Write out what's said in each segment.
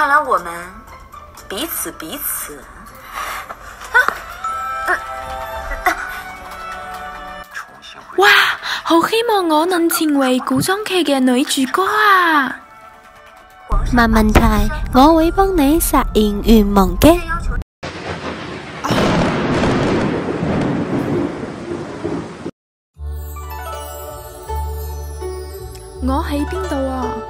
看来我们彼此彼此。哇，好希望我能成为古装剧嘅女主角啊！冇问题，我会帮你实现愿望嘅。我喺边度啊？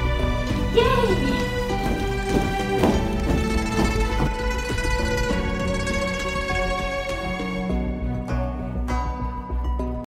Yay!